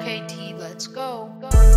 Okay, T, let's go. go.